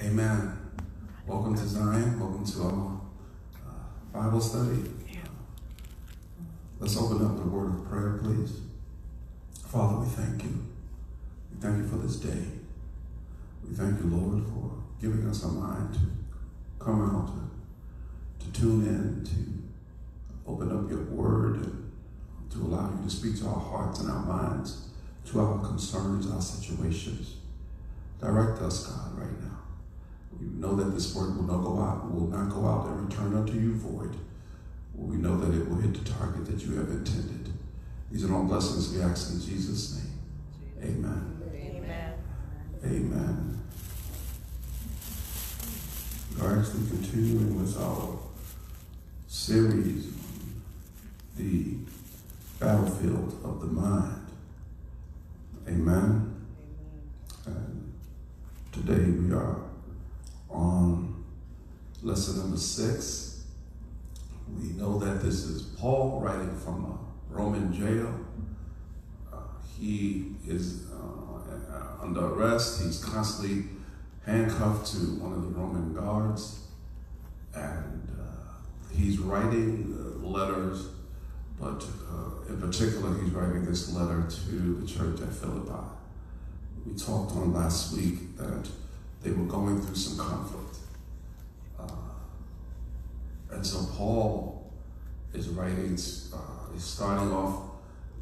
Amen. Welcome to Zion. Welcome to our uh, Bible study. Let's open up the word of prayer, please. Father, we thank you. We thank you for this day. We thank you, Lord, for giving us a mind to come out, to, to tune in, to open up your word, and to allow you to speak to our hearts and our minds, to our concerns, our situations. Direct us, God, right now. We know that this word will not go out, will not go out and return unto you void. We know that it will hit the target that you have intended. These are all blessings we ask in Jesus' name. Amen. Amen. Amen. We are actually continuing with our series on the battlefield of the mind. Amen. And today we are on lesson number six. We know that this is Paul writing from a Roman jail. Uh, he is uh, under arrest. He's constantly handcuffed to one of the Roman guards. And uh, he's writing letters, but uh, in particular, he's writing this letter to the church at Philippi. We talked on last week that they were going through some conflict. Uh, and so Paul is writing, uh, starting off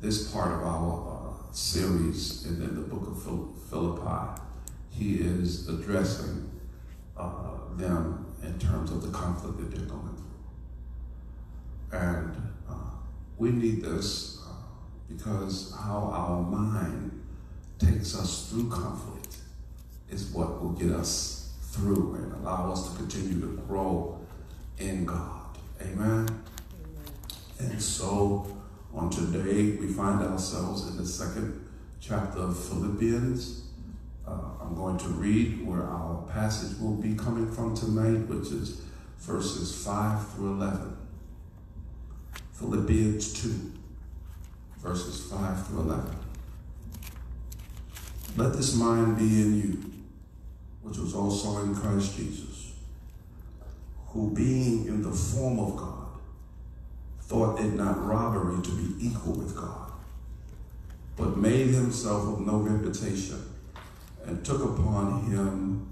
this part of our uh, series in, in, the book of Philippi. He is addressing uh, them in terms of the conflict that they're going through. And uh, we need this uh, because how our mind takes us through conflict is what will get us through and allow us to continue to grow in God. Amen. Amen. And so on today, we find ourselves in the second chapter of Philippians. Uh, I'm going to read where our passage will be coming from tonight, which is verses 5 through 11. Philippians 2, verses 5 through 11. Let this mind be in you which was also in Christ Jesus, who being in the form of God, thought it not robbery to be equal with God, but made himself of no reputation, and took upon him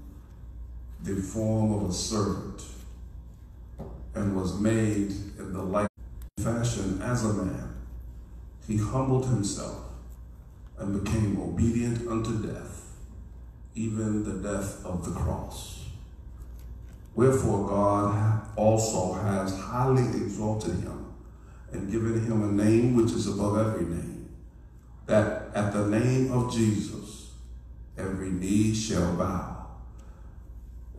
the form of a servant, and was made in the like fashion as a man. He humbled himself and became obedient unto death even the death of the cross. Wherefore God also has highly exalted him and given him a name which is above every name, that at the name of Jesus every knee shall bow,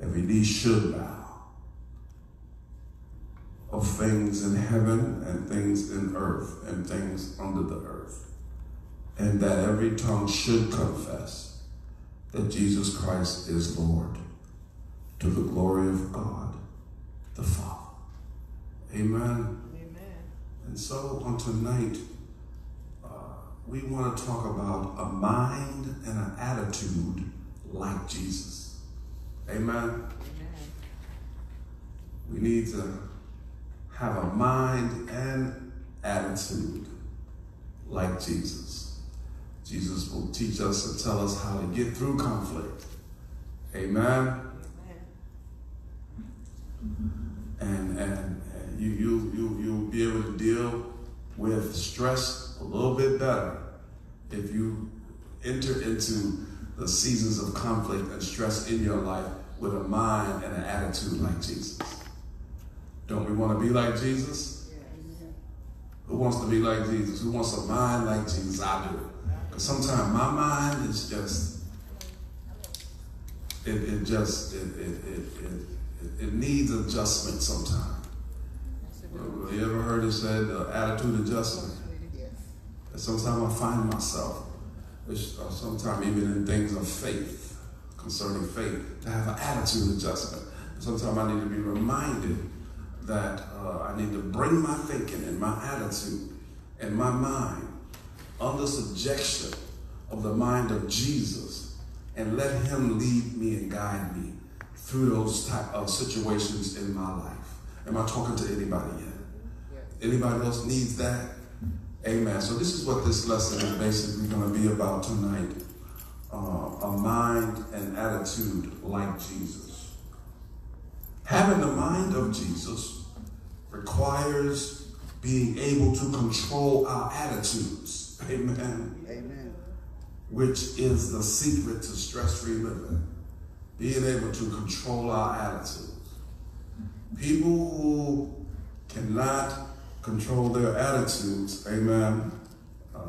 every knee should bow, of things in heaven and things in earth and things under the earth, and that every tongue should confess that Jesus Christ is Lord to the glory of God the Father. Amen. Amen. And so on tonight, uh, we want to talk about a mind and an attitude like Jesus. Amen. Amen. We need to have a mind and attitude like Jesus. Jesus will teach us and tell us how to get through conflict. Amen. And, and, and you, you, you, you'll be able to deal with stress a little bit better if you enter into the seasons of conflict and stress in your life with a mind and an attitude like Jesus. Don't we want to be like Jesus? Who wants to be like Jesus? Who wants a mind like Jesus? I do. Because sometimes my mind is just, it, it just, it, it, it, it, it needs adjustment sometimes. You ever heard it said uh, attitude adjustment? And sometimes I find myself, uh, sometimes even in things of faith, concerning faith, to have an attitude adjustment. Sometimes I need to be reminded that uh, I need to bring my thinking and my attitude and my mind under subjection of the mind of Jesus and let him lead me and guide me through those type of situations in my life. Am I talking to anybody yet? Anybody else needs that? Amen. So this is what this lesson is basically going to be about tonight. Uh, a mind and attitude like Jesus. Having the mind of Jesus requires being able to control our attitudes. Amen. Amen. Which is the secret to stress-free living. Being able to control our attitudes. People who cannot control their attitudes, amen, uh,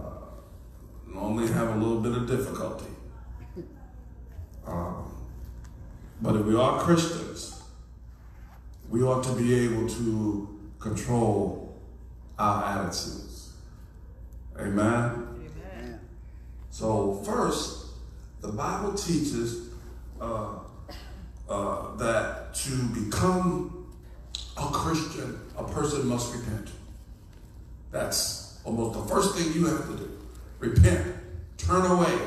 normally have a little bit of difficulty. Um, but if we are Christians, we ought to be able to control our attitudes. Amen. Amen. So first, the Bible teaches uh, uh, that to become a Christian, a person must repent. That's almost the first thing you have to do. Repent. Turn away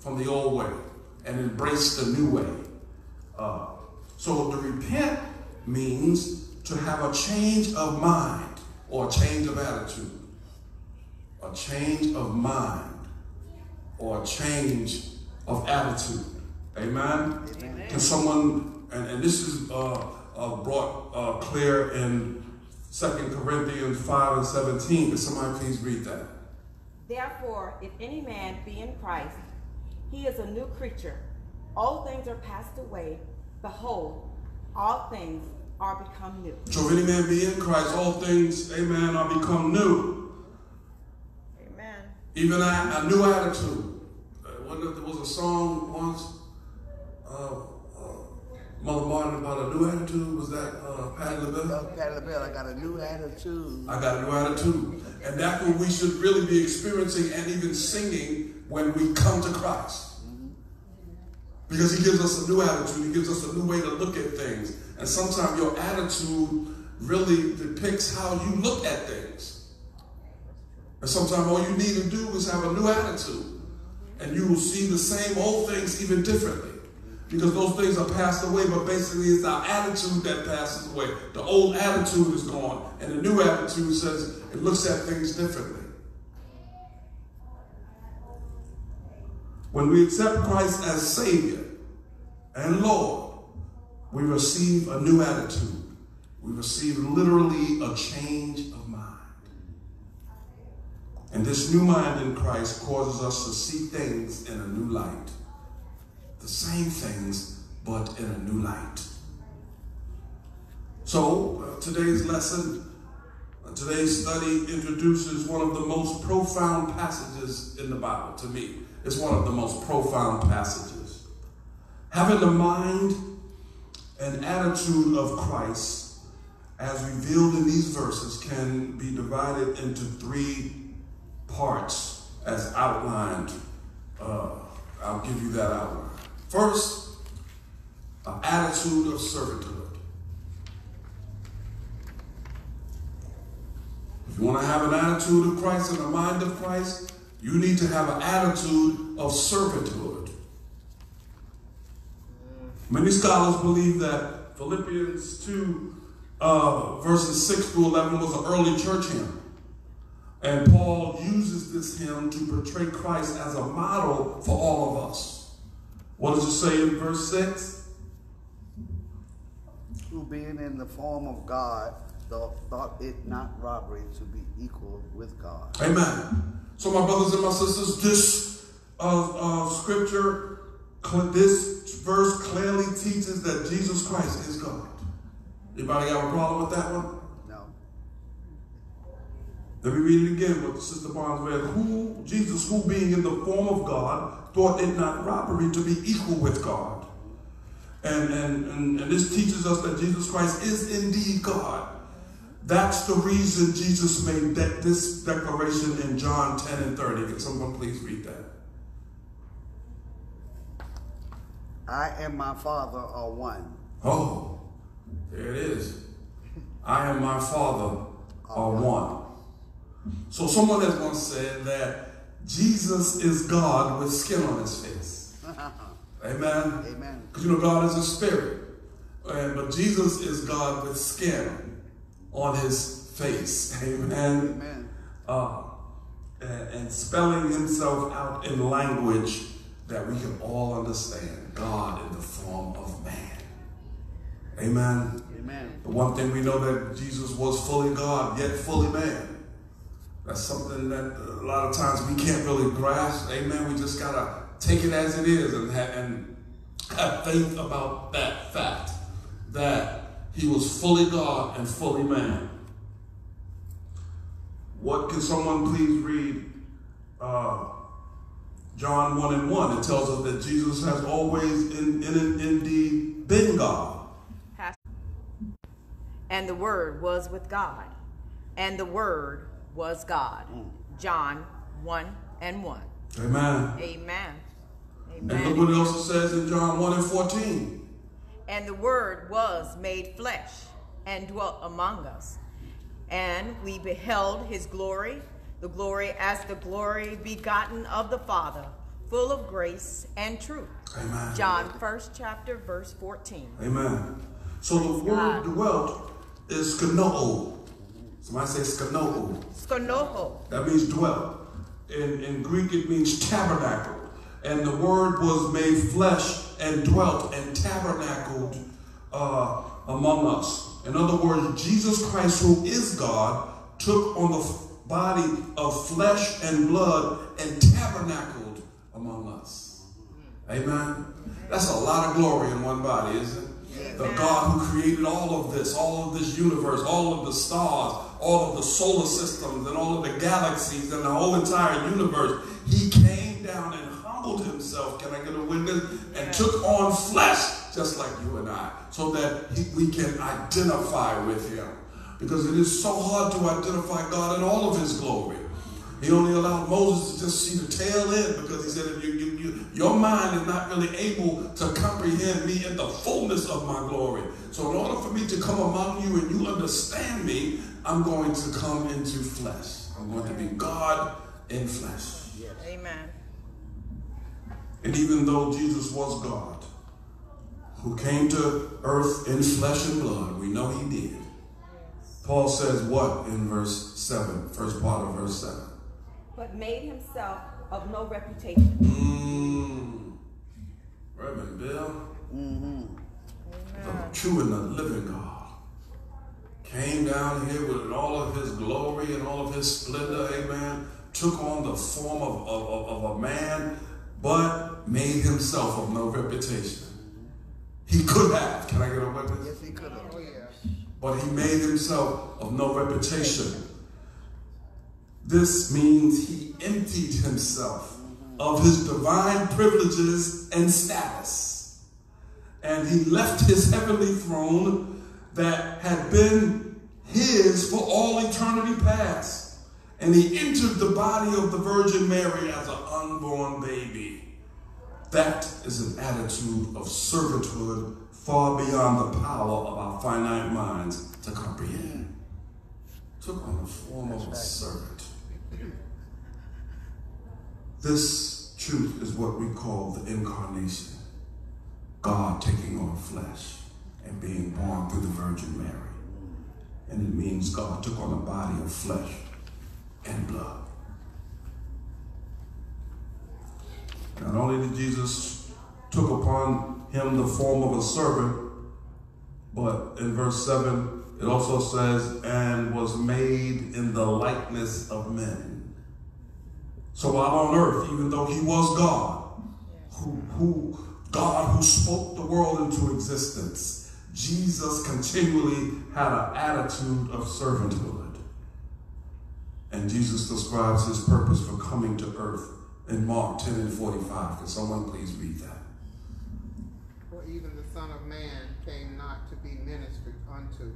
from the old way and embrace the new way. Uh, so to repent means to have a change of mind or a change of attitude. A change of mind or a change of attitude. Amen? Amen. Can someone, and, and this is uh, uh, brought uh, clear in 2 Corinthians 5 and 17. Can somebody please read that? Therefore, if any man be in Christ, he is a new creature. All things are passed away. Behold, all things are become new. So if any man be in Christ, all things, amen, are become new. Even a, a new attitude. Uh, there was a song once, uh, uh, Mother Martin about a new attitude. Was that uh, Patti LaBelle? Oh, Patti LaBelle, I got a new attitude. I got a new attitude. And that's what we should really be experiencing and even singing when we come to Christ. Because he gives us a new attitude, he gives us a new way to look at things. And sometimes your attitude really depicts how you look at things. And sometimes all you need to do is have a new attitude. And you will see the same old things even differently. Because those things are passed away, but basically it's our attitude that passes away. The old attitude is gone, and the new attitude says it looks at things differently. When we accept Christ as Savior and Lord, we receive a new attitude. We receive literally a change. And this new mind in Christ causes us to see things in a new light. The same things, but in a new light. So, uh, today's lesson, uh, today's study introduces one of the most profound passages in the Bible to me. It's one of the most profound passages. Having the mind and attitude of Christ, as revealed in these verses, can be divided into three parts as outlined. Uh, I'll give you that outline. First, an attitude of servanthood. If you want to have an attitude of Christ and a mind of Christ, you need to have an attitude of servanthood. Many scholars believe that Philippians 2, uh, verses 6 through 11 was an early church hymn. And Paul uses this hymn to portray Christ as a model for all of us. What does it say in verse 6? Who being in the form of God, thought, it not robbery to be equal with God. Amen. So, my brothers and my sisters, this uh, uh, scripture, this verse clearly teaches that Jesus Christ is God. Anybody have a problem with that one? Let me read it again what Sister Barnes read. Who, Jesus, who being in the form of God, thought it not robbery to be equal with God. And, and, and, and this teaches us that Jesus Christ is indeed God. That's the reason Jesus made that, this declaration in John 10 and 30. Can someone please read that? I and my Father are one. Oh, there it is. I and my Father are one. So someone has once said that Jesus is God with skin on his face. Amen. Amen. Because you know God is a spirit. And, but Jesus is God with skin on his face. Amen. Amen. Uh, and, and spelling himself out in language that we can all understand. God in the form of man. Amen. Amen. The one thing we know that Jesus was fully God, yet fully man. That's something that a lot of times we can't really grasp. Amen. We just gotta take it as it is and have, and have faith about that fact that he was fully God and fully man. What can someone please read? Uh, John 1 and 1. It tells us that Jesus has always in, in, indeed been God. And the Word was with God, and the Word was God. Mm. John 1 and 1. Amen. Amen. And look Amen. what it also says in John 1 and 14. And the Word was made flesh and dwelt among us. And we beheld his glory, the glory as the glory begotten of the Father, full of grace and truth. Amen. John 1st chapter, verse 14. Amen. So the word dwelt is skanoo. Somebody say skanoo. Skonoho. That means dwelt. In, in Greek, it means tabernacle. And the word was made flesh and dwelt and tabernacled uh, among us. In other words, Jesus Christ, who is God, took on the body of flesh and blood and tabernacled among us. Amen. That's a lot of glory in one body, isn't it? The God who created all of this, all of this universe, all of the stars, all of the solar systems, and all of the galaxies, and the whole entire universe, he came down and humbled himself. Can I get a witness? And took on flesh, just like you and I, so that he, we can identify with him. Because it is so hard to identify God in all of his glory. He only allowed Moses to just see the tail end because he said, if you, you, you, your mind is not really able to comprehend me in the fullness of my glory. So in order for me to come among you and you understand me, I'm going to come into flesh. I'm going to be God in flesh. Amen. And even though Jesus was God, who came to earth in flesh and blood, we know he did. Paul says what in verse 7, first part of verse 7? But made himself of no reputation. Mmm. Reverend Bill, mm-hmm. the true and the living God, came down here with all of his glory and all of his splendor, amen, took on the form of, of, of, of a man, but made himself of no reputation. He could have, can I get a witness? Yes, he could have. Oh, yeah. but he made himself of no reputation. This means he emptied himself of his divine privileges and status. And he left his heavenly throne that had been his for all eternity past. And he entered the body of the Virgin Mary as an unborn baby. That is an attitude of servanthood far beyond the power of our finite minds to comprehend. Took on the form of a servant. This truth is what we call the incarnation. God taking on flesh and being born through the Virgin Mary. And it means God took on a body of flesh and blood. Not only did Jesus took upon him the form of a servant, but in verse 7, it also says, and was made in the likeness of men. So while on earth, even though he was God, who, who God who spoke the world into existence, Jesus continually had an attitude of servanthood. And Jesus describes his purpose for coming to earth in Mark 10 and 45. Can someone please read that? For even the Son of Man came not to be ministered unto,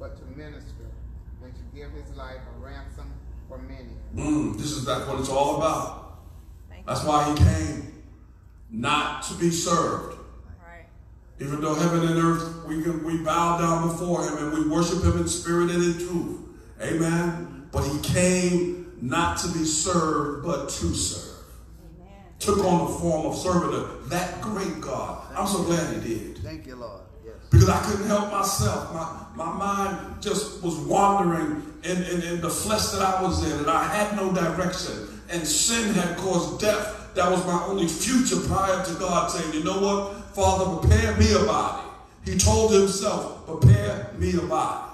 but to minister, and to give his life a ransom for many. Mm, this is that's what it's all about. Thank That's why he came, not to be served. Right. Even though heaven and earth, we can we bow down before him and we worship him in spirit and in truth. Amen. But he came not to be served, but to serve. Amen. Took on the form of servanthood. That great God. I'm so glad he did. Thank you, Lord. Because I couldn't help myself. My, my mind just was wandering in, in, in the flesh that I was in, and I had no direction. And sin had caused death. That was my only future prior to God saying, you know what, Father, prepare me a body. He told himself, prepare me a body.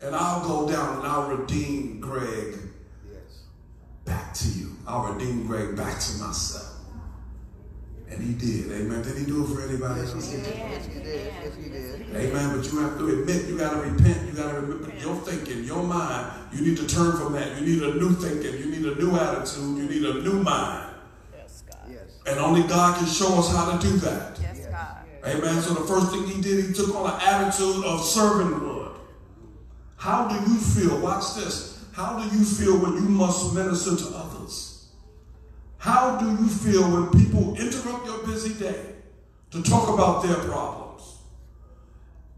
And I'll go down and I'll redeem Gregg Yes. back to you. I'll redeem Gregg back to myself. And he did. Amen. Did he do it for anybody Yes, else? he did. Yes, he did. Yes, he did. Amen. But you have to admit, you got to repent. You got to remember your thinking, your mind. You need to turn from that. You need a new thinking. You need a new attitude. You need a new mind. Yes, God. Yes. And only God can show us how to do that. Yes, God. Amen. So the first thing he did, he took on an attitude of servanthood. How do you feel? Watch this. How do you feel when you must minister to others? How do you feel when people interrupt your busy day to talk about their problems?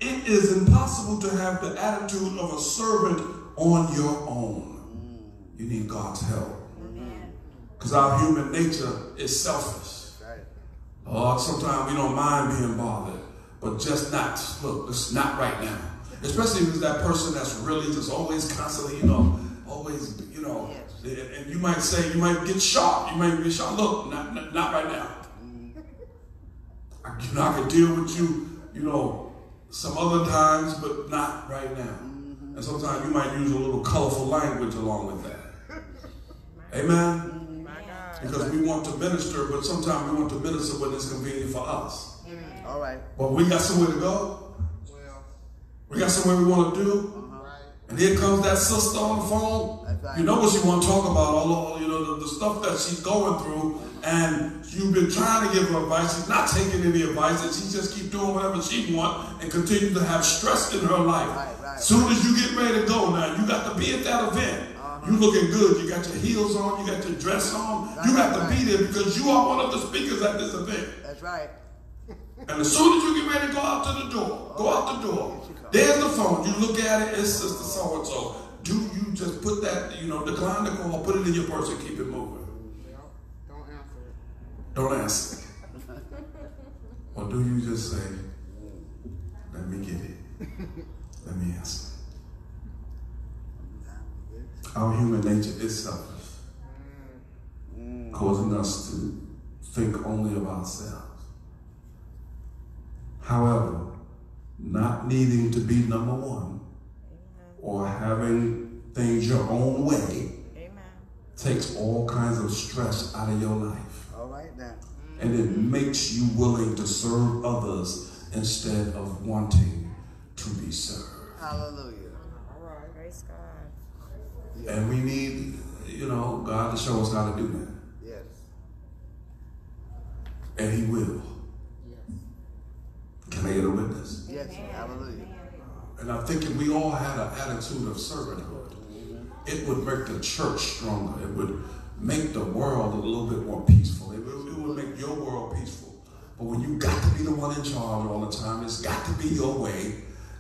It is impossible to have the attitude of a servant on your own. You need God's help. Because our human nature is selfish. Lord, sometimes we don't mind being bothered, but just not, look, it's not right now. Especially if it's that person that's really just always constantly, you know, always, you know, and, and you might say, you might get shot. You might be shot. Look, not, not, not right now. I, you know, I can deal with you, you know, some other times, but not right now. Mm-hmm. And sometimes you might use a little colorful language along with that. Amen? Mm-hmm. Because we want to minister, but sometimes we want to minister when it's convenient for us. All right. But we got somewhere to go. We got somewhere we want to do. Uh-huh. And here comes that sister on the phone. That's right. You know what she want to talk about, all the, you know, the, the stuff that she's going through. And you've been trying to give her advice. She's not taking any advice, and she just keep doing whatever she want and continue to have stress in her life. Right, right. Soon as you get ready to go now, you got to be at that event. Uh-huh. You looking good. You got your heels on. You got your dress on. you Right, got to be there because you are one of the speakers at this event. That's right. And as soon as you get ready to go out to the door, go out the door. There's the phone. You look at it, it's sister so and so. Do you just put that, you know, decline the call, put it in your purse and keep it moving? Don't answer it. Don't answer. or do you just say, let me get it? Let me answer. Our human nature is selfish, mm. causing us to think only of ourselves. However, not needing to be number one or having things your own way Amen. takes all kinds of stress out of your life. All right then. And it makes you willing to serve others instead of wanting to be served. Hallelujah. All right. Praise God. And we need, you know, God to show us how to do that. Yes. And He will. Yes. Can I get a witness? Yes. Hallelujah. And I'm thinking we all had an attitude of servanthood. It would make the church stronger. It would make the world a little bit more peaceful. It would, it would make your world peaceful. But when you got to be the one in charge all the time, it's got to be your way.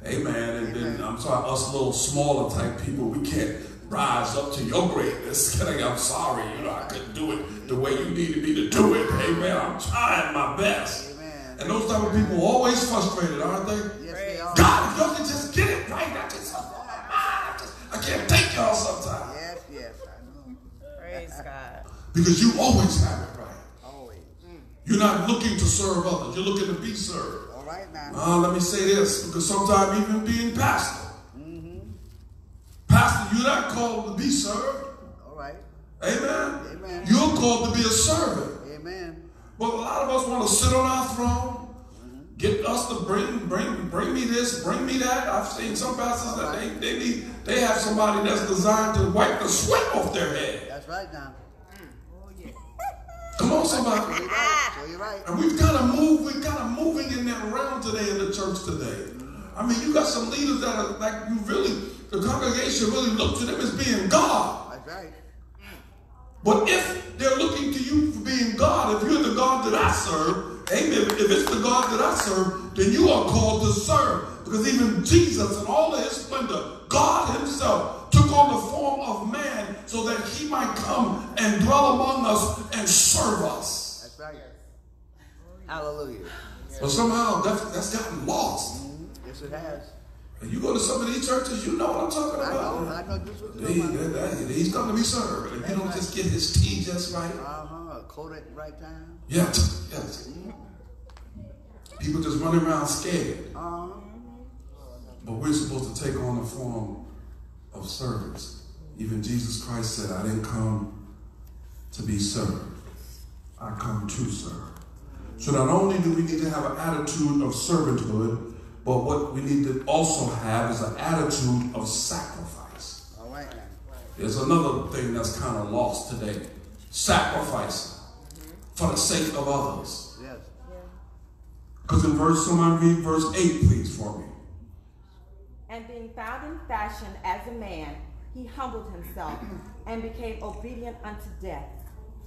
Amen. And then I'm sorry, us little smaller type people, we can't rise up to your greatness. I'm sorry, you know, I couldn't do it the way you needed me to do it. Amen. I'm trying my best. And those type of people are always frustrated, aren't they? Yes, they are. God, if y'all can just get it right, I just, I, just, I can't take y'all sometimes. Yes, yes. I know. Praise God. Because you always have it right. Always. You're not looking to serve others, you're looking to be served. All right now. Uh, let me say this, because sometimes even being pastor, pastor, you're not called to be served. All right. Amen. Amen. You're called to be a servant. Amen. But a lot of us want to sit on our throne, get us to bring, bring, bring me this, bring me that. I've seen some pastors that they, they need, they have somebody that's designed to wipe the sweat off their head. That's right now. Come on, So somebody. you're right. So right. And we've kind of move. We've kind of moving in that realm today in the church today. I mean, you got some leaders that are like you really, the congregation really look to them as being God. That's right. But if they're looking to you for being God, if you're the God that I serve, amen, if it's the God that I serve, then you are called to serve. Because even Jesus in all of his splendor, God himself took on the form of man so that he might come and dwell among us and serve us. That's right. Hallelujah. But somehow that's, that's gotten lost. Mhm. Yes, it has. And you go to some of these churches, you know what I'm talking I know, about. I know this was He, good. that- that- he's going to be served. If you don't just get his tea just right. Uh-huh, at the right time. Yeah, yes. People just running around scared. But we're supposed to take on the form of servants. Even Jesus Christ said, I didn't come to be served. I come to serve. So not only do we need to have an attitude of servanthood, but what we need to also have is an attitude of sacrifice. All right. There's another thing that's kind of lost today. Sacrificing for the sake of others. Yes. Because in verse, somebody read verse 8, please, for me. And being found in fashion as a man, he humbled himself and became obedient unto death,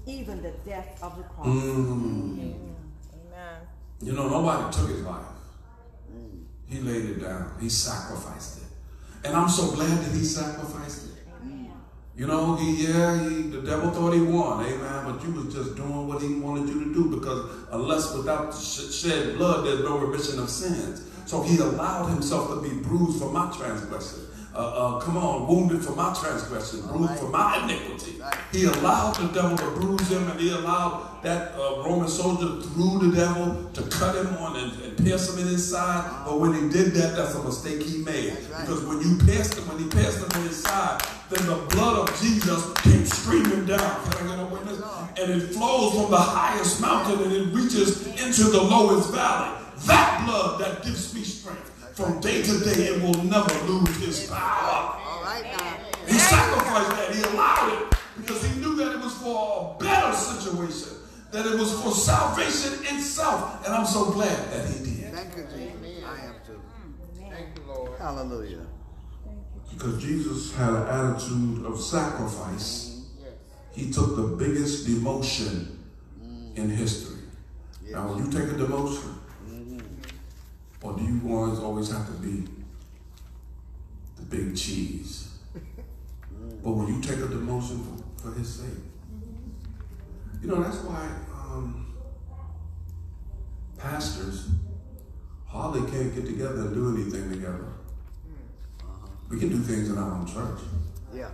even the death of the cross. Mm. Amen. You know, nobody took his life. He laid it down. He sacrificed it. And I'm so glad that he sacrificed it. You know, he yeah, he the devil thought he won, amen. But you was just doing what he wanted you to do because unless without shed blood, there's no remission of sins. So he allowed himself to be bruised for my transgression. Uh, uh, come on, wounded for my transgression, bruised for my iniquity. Right. He allowed the devil to bruise him, and he allowed that uh, Roman soldier through the devil to cut him on and, and pierce him in his side. But when he did that, that's a mistake he made. Right. Because when you pierced him, when he pierced him in his side, then the blood of Jesus came streaming down. Can I get a witness? And it flows from the highest mountain and it reaches into the lowest valley. That blood that gives. From day to day, it will never lose its power. All right now. He sacrificed that. He allowed it because he knew that it was for a better situation, that it was for salvation itself. And I'm so glad that he did. Thank you, Jesus. I am too. Thank you, Lord. Hallelujah. Because Jesus had an attitude of sacrifice. Yes. He took the biggest demotion in history. Now, when you take a demotion, or do you always always have to be the big cheese? But when you take a demotion for, for his sake, you know that's why um, pastors hardly can't get together and do anything together. We can do things in our own church. Yeah.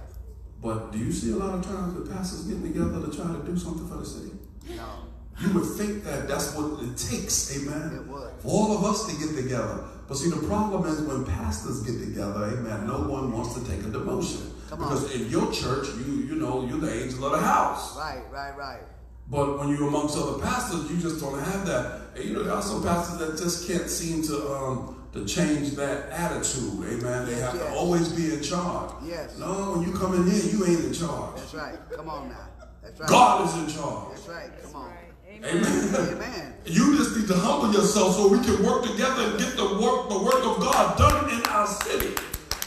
But do you see a lot of times the pastors getting together to try to do something for the city? No. You would think that that's what it takes, amen? It would. For all of us to get together. But see, the problem is when pastors get together, amen, no one wants to take a demotion. Come on. because in your church, you you know, you're the angel of the house. Right, right, right. But when you're amongst other pastors, you just don't have that. And you know, there are some pastors that just can't seem to um to change that attitude, amen. They Yes, have to always be in charge. Yes. No, when you come in here, you ain't in charge. That's right. Come on now. That's right. God is in charge. That's right. Come on. Amen. Amen. You just need to humble yourself so we can work together and get the work, the work of God done in our city.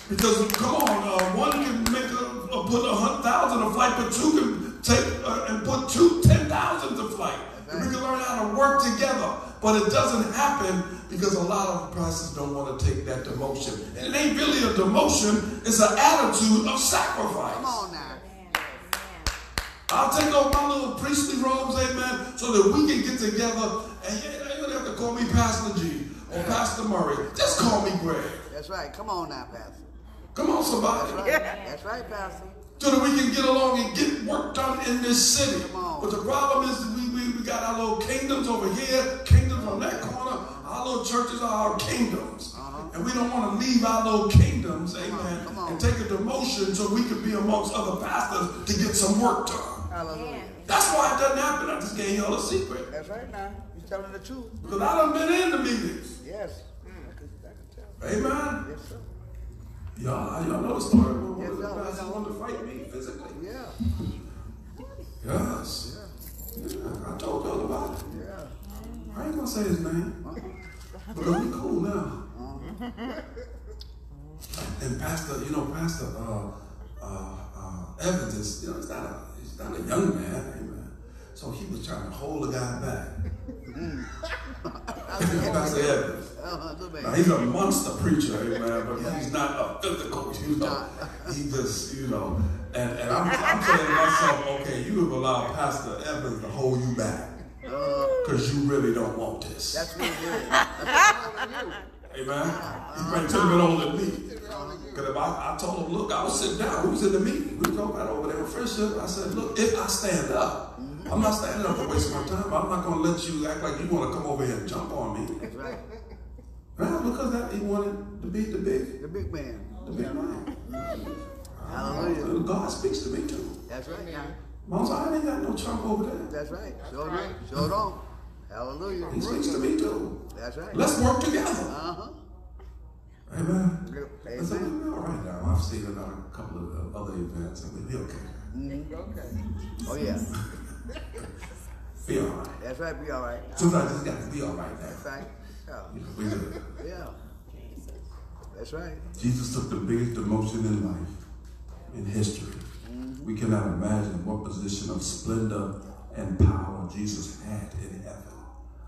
Because come on, uh, one can make a, a put a hundred thousand a flight, but two can take uh, and put two ten thousand to flight. And we can learn how to work together. But it doesn't happen because a lot of pastors don't want to take that demotion. And it ain't really a demotion; it's an attitude of sacrifice. Come on now. I'll take off my little priestly robes, amen, so that we can get together. And you you don't have to call me Pastor G or Pastor Murray. Just call me Gregg. That's right. Come on now, Pastor. Come on, That's somebody. right. That's right, Pastor. So that we can get along and get work done in this city. Come on. But the problem is that we, we, we got our little kingdoms over here, kingdoms on that corner. Our little churches are our kingdoms. Uh-huh. And we don't want to leave our little kingdoms, amen, come on. and take a demotion so we can be amongst other pastors to get some work done. Hallelujah. That's why it doesn't happen. I just gave y'all a secret. That's right now. You're telling the truth. Because I done been in the meetings. Yes. I can, I can tell. Amen. Yes, sir. Y'all, y'all know the story. When Yes, of the sir. pastors wanted to fight me physically. Yeah. Yes. Yeah, I told y'all about it. Yeah. I ain't gonna say his name. Because we cool now. And Pastor, you know, Pastor uh, uh, uh, Evans is, you know, he's not a, he's not a young man, amen. So he was trying to hold the guy back. Pastor Evans. Now he's a monster preacher, amen, but he's not a physical, you know. He just, you know, and, and I'm, I'm saying to myself, okay, you have allowed Pastor Evans to hold you back. Uh, because you really don't want this. That's what it is. That's Amen. You bring to me older than me. Because if I, I told him, look, I was sitting down. We was in the meeting. We was going right over there in friendship. I said, look, if I stand up, I'm not standing up to waste my time. I'm not going to let you act like you want to come over here and jump on me. That's right. Right? Because that, he wanted to be the big, The big man. the big man. Hallelujah. God speaks to me too. That's right. Mom said, I ain't got no chump over there. That's right. Show don't. Show don't. Hallelujah. He speaks to me too. That's right. Let's work together. Uh-huh. Amen. Good. And so Amen. we'll be all right now. I've seen another couple of uh, other events and we'll be okay. Okay. Oh yeah. Be all right. That's right. Be all right. Sometimes it's got to be all right now. That's right. Yeah. You know, we. Yeah. That's right. Jesus took the biggest demotion in life, in history. We cannot imagine what position of splendor and power Jesus had in heaven.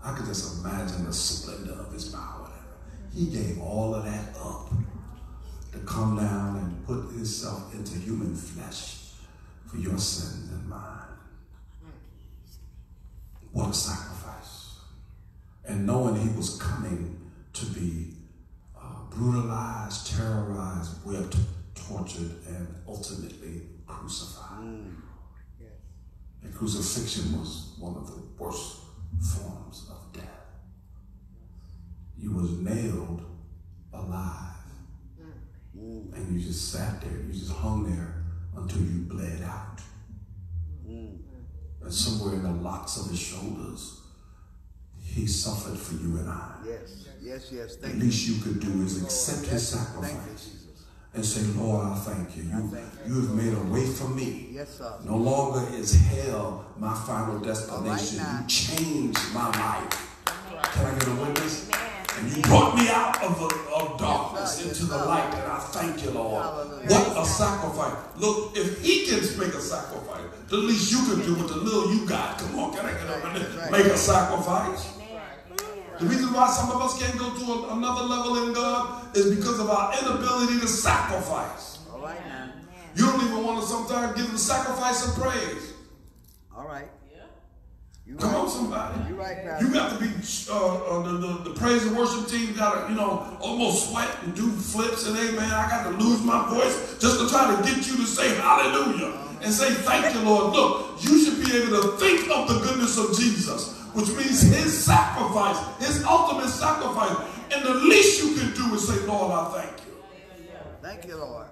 I could just imagine the splendor of his power. He gave all of that up to come down and put himself into human flesh for your sins and mine. What a sacrifice. And knowing he was coming to be uh, brutalized, terrorized, whipped, tortured, and ultimately crucified. Yes. And crucifixion was one of the worst forms. You was nailed alive. Mm. And you just sat there, you just hung there until you bled out. Mm. And somewhere in the locks of his shoulders, he suffered for you and I. Yes. Yes. Yes. The Thank you. least you could do is accept his Thank you, sacrifice and say, Lord, I thank you. You, you have made a way for me. Yes, sir. No longer is hell my final destination. now. You changed my life. Can I get a witness? And you brought me out of, the, of darkness into the light, and I thank you, Lord. What a sacrifice. Look, if he can make a sacrifice, the least you can do with the little you got. Come on, can I get up in That's there? right. Make a sacrifice. The reason why some of us can't go to a- another level in God is because of our inability to sacrifice. All right now. You don't even want to sometimes give the sacrifice of praise. All right. You Come right. on, somebody. You right, You got to be, uh, uh, the, the, the praise and worship team got to, you know, almost sweat and do flips and amen. I got to lose my voice just to try to get you to say hallelujah and say thank you, Lord. Look, you should be able to think of the goodness of Jesus, which means his sacrifice, his ultimate sacrifice. And the least you can do is say, Lord, I thank you. Thank you, Lord.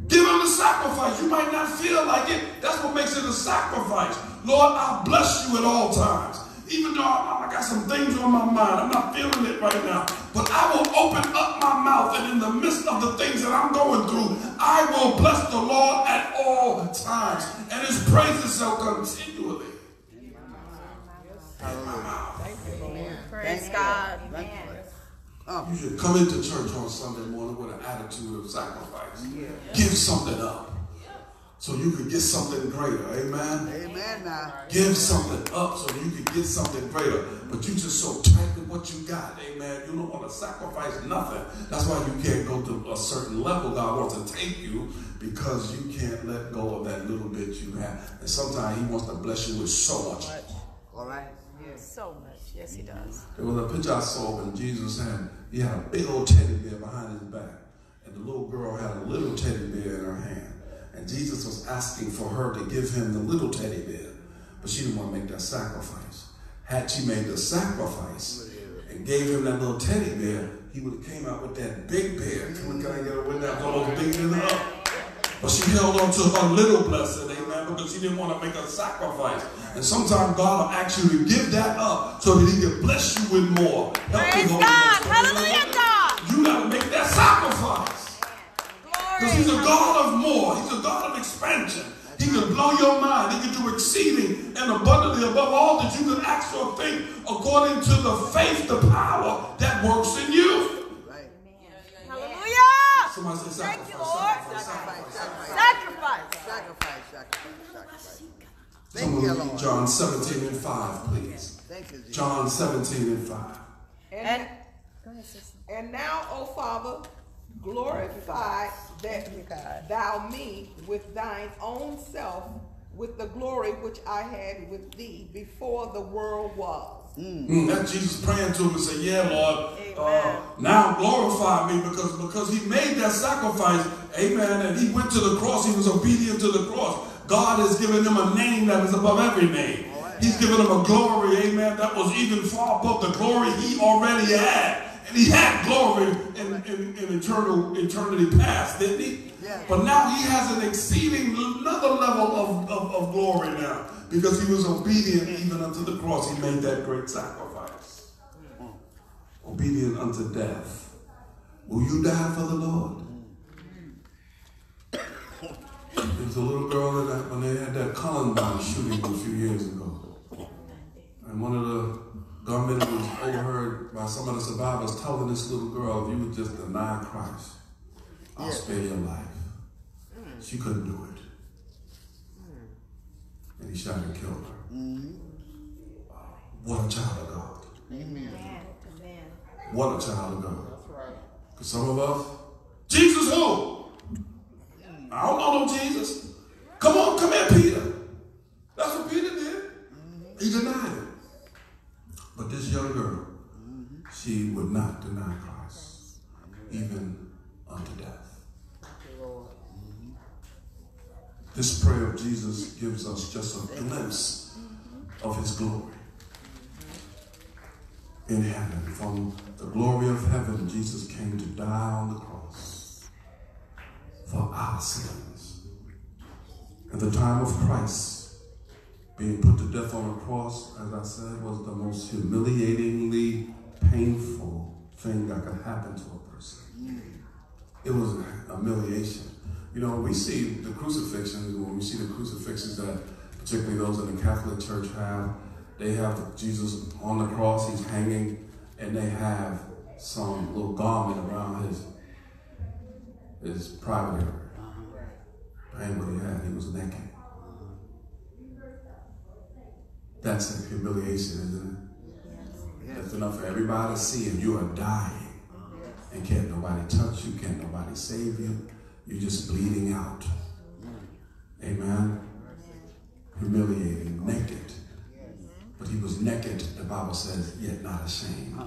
All right. Give him the sacrifice. You might not feel like it. That's what makes it a sacrifice. Lord, I bless you at all times. Even though I, I got some things on my mind, I'm not feeling it right now. But I will open up my mouth, and in the midst of the things that I'm going through, I will bless the Lord at all times. And his praises shall continually. Hallelujah. Praise Thank God. you. Thank you. Oh, You should come into church on Sunday morning with an attitude of sacrifice. Give something up so you could get something greater. Amen. amen now. Give something up so you can get something greater. But you just so tight with what you got, amen. You don't want to sacrifice nothing. That's why you can't go to a certain level God wants to take you because you can't let go of that little bit you have. And sometimes He wants to bless you with so much. All right. So much. Yes, he does. There was a picture I saw when Jesus had he had a big old teddy bear behind his back, and the little girl had a little teddy bear in her hand, and Jesus was asking for her to give him the little teddy bear, but she didn't want to make that sacrifice. Had she made the sacrifice and gave him that little teddy bear, he would have came out with that big bear. Come on, can I get a than her. But she held on to her little blessing, amen, because she didn't want to make a sacrifice. And sometimes God will ask you to give that up so that He can bless you with more. Help me, Praise God. Ghost. Hallelujah, God. You got to make that sacrifice. Because He's a God of more. He's a God of expansion. He can blow your mind. He can do exceeding and abundantly above all that you can ask or think according to the faith, the power that works in you. Right. Hallelujah. Somebody say Thank you, sacrifice. Lord. sacrifice, sacrifice. Sacrifice. Sacrifice, sacrifice, sacrifice. Thank you, Lord. John 17 and 5, please. Thank you, Jesus. John 17 and 5. And And now, O Father, glorify that thou me with thine own self, with the glory which I had with thee before the world was. Mm, that's Jesus praying to him and say, Yeah, Lord, uh, now glorify me because, because he made that sacrifice, amen, and he went to the cross, he was obedient to the cross. God has given them a name that is above every name. He's given them a glory, amen, that was even far above the glory he already had. And he had glory in, in, in eternal eternity past, didn't he? Yeah. But now he has an exceeding another level of, of, of glory now because he was obedient even unto the cross. He made that great sacrifice. Hmm. Obedient unto death. Will you die for the Lord? There was a little girl in that when they had that Columbine shooting a few years ago. And one of the gunmen was overheard by some of the survivors telling this little girl, if you would just deny Christ, I'll Yeah. spare your life. She couldn't do it. And he shot and killed her. Mm-hmm. What a child of God. Amen. What a child of God. That's right. Because some of us, Jesus who? I don't know no Jesus. Come on, come here, Peter. That's what Peter did. He denied it. But this young girl, she would not deny Christ, even unto death. This prayer of Jesus gives us just a glimpse of his glory in heaven. From the glory of heaven, Jesus came to die on the cross sins. At the time of Christ being put to death on a cross, as I said, was the most humiliatingly painful thing that could happen to a person. It was a humiliation. You know, we see the crucifixions, when we see the crucifixes that particularly those in the Catholic Church have, they have Jesus on the cross, he's hanging, and they have some little garment around his his private area. Ain't what he had, he was naked. That's a humiliation, isn't it? That's enough for everybody to see, and you are dying. And can't nobody touch you, can't nobody save you. You're just bleeding out. Amen. Humiliating, naked. But he was naked, the Bible says, yet not ashamed.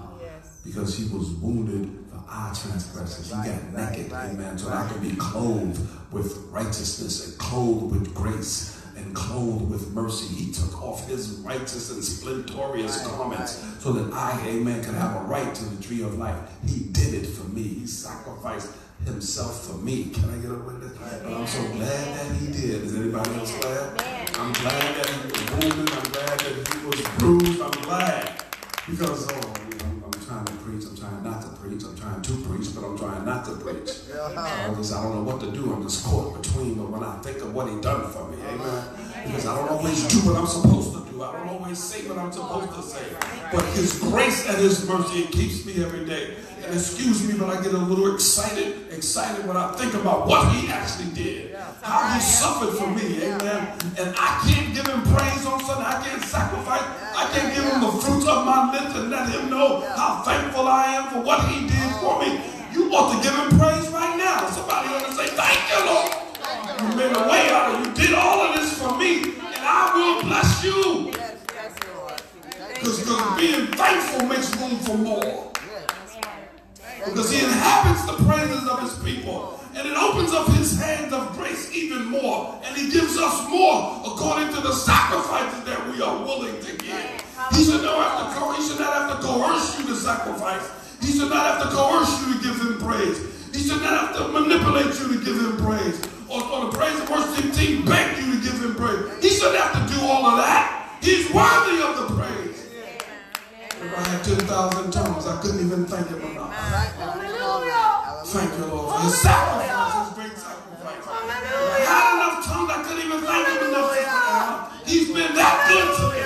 Because he was wounded our transgressions. He got naked, amen. So I can be clothed with righteousness and clothed with grace and clothed with mercy. He took off his righteous and splendorous garments so that I, amen, could have a right to the tree of life. He did it for me. He sacrificed himself for me. Can I get a witness? And I'm so glad that he did. Is anybody else glad? I'm glad that he was wounded. I'm glad that he was bruised. I'm glad. Because, oh, I'm, I'm trying to preach. I'm trying not to preach. I'm trying to preach, but I'm trying not to preach. All this, I don't know what to do. I'm just caught between. But when I think of what he done for me, amen. Uh-huh. Because I don't always do what I'm supposed to do. I don't always say what I'm supposed to say. But his grace and his mercy, it keeps me every day. And excuse me, but I get a little excited, excited when I think about what he actually did. How he suffered for me, amen. And I can't give him praise on Sunday. I can't sacrifice. I can't give him the fruits of my lips and let him know how thankful I am for what he did for me. You ought to give him praise right now. Somebody ought to say, thank you, Lord. You made a way out of You did all of this for me, and I will bless you. Because being thankful makes room for more. Because he inhabits the praises of his people. And it opens up his hand of grace even more. And he gives us more according to the sacrifices that we are willing to give. He should not have to, he should not have to coerce you to sacrifice. He should not have to coerce you to give him praise. He should not have to manipulate you to give him praise. Or, or the praise and worship team beg you to give him praise. He shouldn't have to do all of that. He's worthy of the praise. If I had 10,000 tongues, I couldn't even thank him enough. Thank you, Lord, for his sacrifice, his great sacrifice. I had enough tongues, I couldn't even thank him enough. He's been that good to me.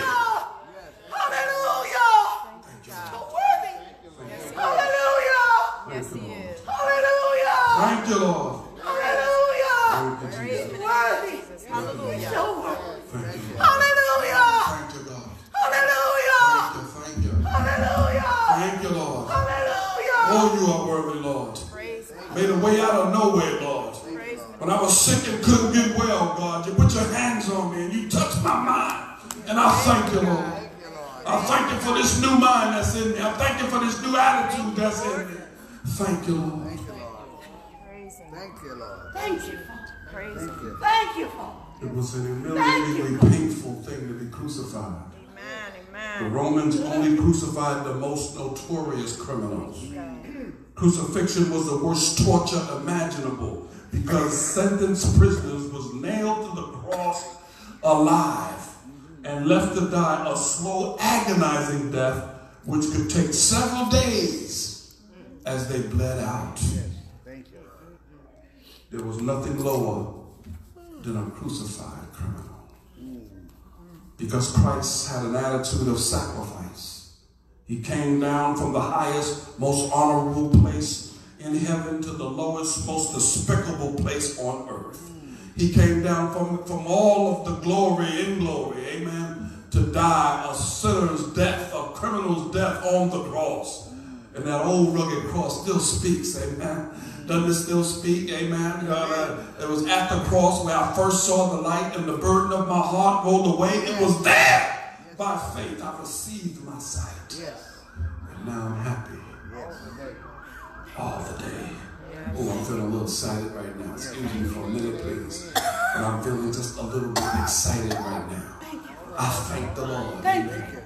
Yes, he is. Thank you, Lord. Thank you, Jesus. Jesus. Hallelujah. Thank you, Lord. Thank you, God. Thank you, thank you. Thank you, Lord. Hallelujah. Oh, you are worthy, Lord. Praise. Made a way out of nowhere, Lord. Praise. When I was sick and couldn't get well, God, you put your hands on me and you touched my mind. And I thank you, Lord. I thank you for this new mind that's in me. I thank you for this new attitude that's in me. Thank you, Lord. Thank you, Lord. Praise. Thank you, Lord. Thank you, Father. Praise him. Thank you. Thank you, Father. It was an humiliatingly painful thing to be crucified. Amen. amen. The Romans only crucified the most notorious criminals. Crucifixion was the worst torture imaginable because sentenced prisoners was nailed to the cross alive and left to die a slow, agonizing death which could take several days as they bled out. There was nothing lower than a crucified criminal. Because Christ had an attitude of sacrifice. He came down from the highest, most honorable place in heaven to the lowest, most despicable place on earth. He came down from, from all of the glory in glory, amen, to die a sinner's death, a criminal's death on the cross. And that old rugged cross still speaks, amen. Doesn't it still speak, amen? Uh, it was at the cross where I first saw the light and the burden of my heart rolled away. It was there. By faith, I received my sight. Yes. And now I'm happy Yes. all the day. Oh, I'm feeling a little excited right now. Excuse me for a minute, please. But I'm feeling just a little bit excited right now. I thank the Lord. Thank Amen.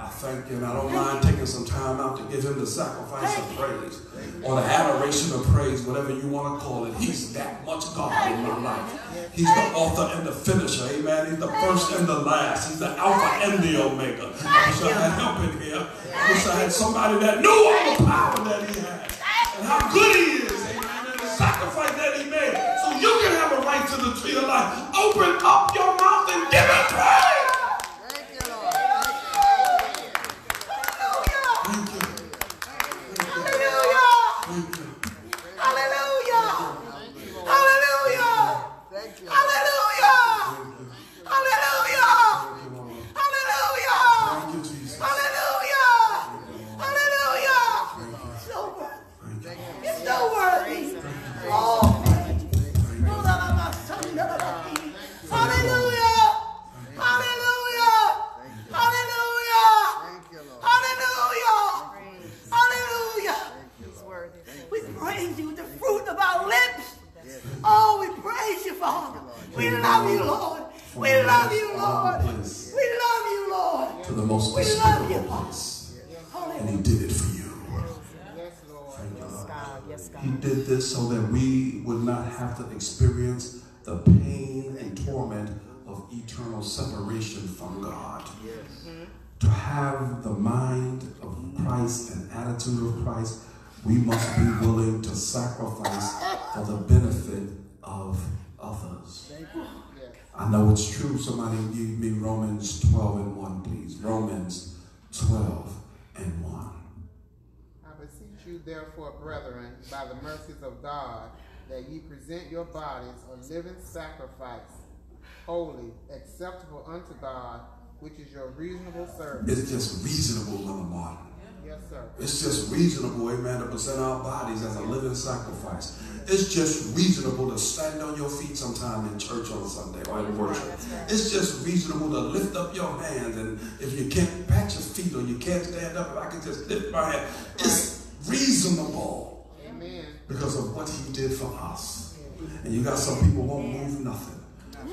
I thank you, and I don't mind taking some time out to give him the sacrifice of praise or the adoration of praise, whatever you want to call it. He's that much God in my life. He's the author and the finisher, amen. He's the first and the last. He's the Alpha and the Omega. I wish I had help in here. I wish I had somebody that knew all the power that he had and how good he is, amen, and the sacrifice that he made. So you can have a right to the tree of life. Open up your mouth and give him praise. Know it's true. Somebody give me Romans 12 and 1, please. Romans 12 and 1. I beseech you therefore, brethren, by the mercies of God, that ye present your bodies a living sacrifice, holy, acceptable unto God, which is your reasonable service. It's just reasonable, Mother Martin. Yes, sir. It's just reasonable, amen, to present our bodies as a living sacrifice. It's just reasonable to stand on your feet sometime in church on Sunday or in worship. It's just reasonable to lift up your hands, and if you can't pat your feet or you can't stand up, if I can just lift my hand, it's reasonable Amen. because of what he did for us. And you got some people won't move nothing.